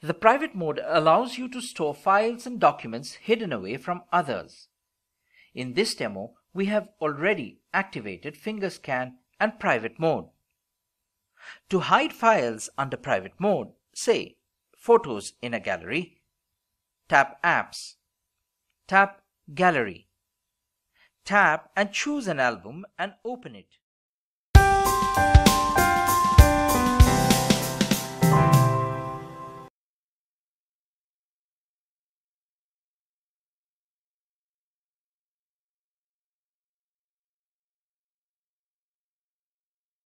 The private mode allows you to store files and documents hidden away from others. In this demo, we have already activated finger scan and private mode. To hide files under private mode, say Photos in a gallery, tap Apps, tap Gallery. Tap and choose an album and open it.